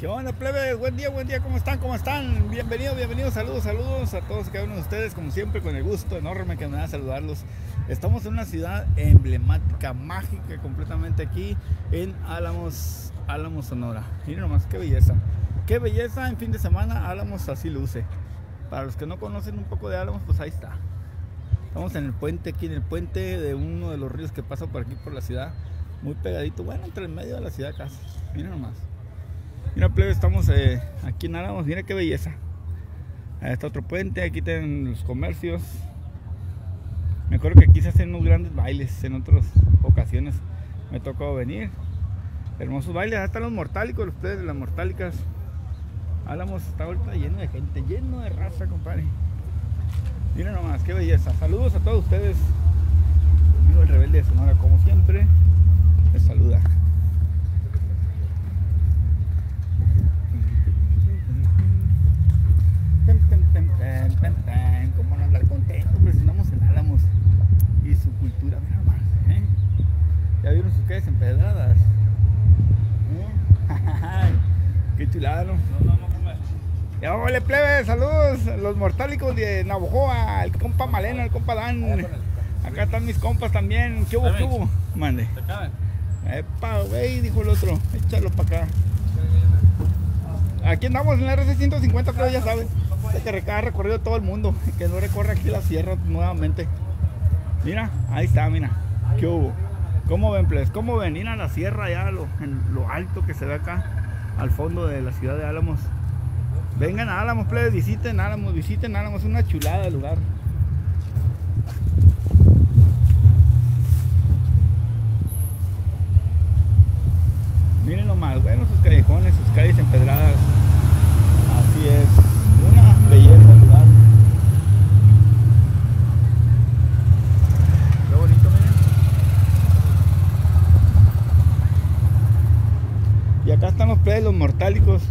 ¿Qué onda, plebe? Buen día, buen día, ¿cómo están? ¿Cómo están? Bienvenidos, bienvenidos, saludos, saludos a todos cada uno de ustedes, como siempre, con el gusto enorme que me da saludarlos. Estamos en una ciudad emblemática, mágica, completamente aquí en Álamos, Álamos, Sonora. Miren nomás, qué belleza. Qué belleza en fin de semana, Álamos así luce. Para los que no conocen un poco de Álamos, pues ahí está. Estamos en el puente, aquí en el puente de uno de los ríos que pasa por aquí, por la ciudad. Muy pegadito, bueno, entre el medio de la ciudad casi. Miren nomás. Mira, plebe, estamos eh, aquí en Álamos. Mira qué belleza. Ahí está otro puente. Aquí tienen los comercios. Me acuerdo que aquí se hacen unos grandes bailes. En otras ocasiones me tocó venir. Hermosos bailes. Ahí están los mortálicos, los plebes de las mortálicas. Álamos está ahorita lleno de gente, lleno de raza, compadre. Miren nomás, qué belleza. Saludos a todos ustedes. Amigo el rebelde de Sonora, como siempre, les saluda. ¿Cómo no hablar contento? Pues andamos en Álamos y su cultura, mira nomás. ¿eh? ¿Ya vieron sus calles empedradas? ¿Eh? Qué chulada, ¿no? Ya vale, plebe, saludos, los mortálicos de Navojoa, el compa Malena, el compa Dan. Acá están mis compas también. ¿Qué hubo, qué hubo? Mande. Epa, güey, dijo el otro. Échalo para acá. Aquí andamos en la RC 150, pero ya sabes. Que ha recorrido todo el mundo. Que no recorre aquí la sierra nuevamente. Mira, ahí está, mira. ¿Qué hubo? ¿Cómo ven, plebes? ¿Cómo ven? Ir a la sierra ya, lo, en lo alto que se ve acá, al fondo de la ciudad de Álamos. Vengan a Álamos, plebes, visiten Álamos, visiten Álamos, es una chulada de lugar. Miren nomás, bueno, sus callejones, sus calles empedradas. Así es, una belleza de lugar. Qué bonito, miren. Están los mortálicos.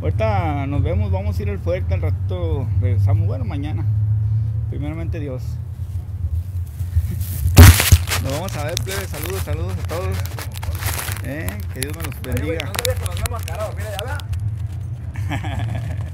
Ahorita nos vemos, vamos a ir al fuerte, al ratito regresamos, bueno, mañana. Primeramente Dios. Nos vamos a ver, plebes, saludos, saludos a todos. Eh, que Dios me los bendiga. Mira, ya.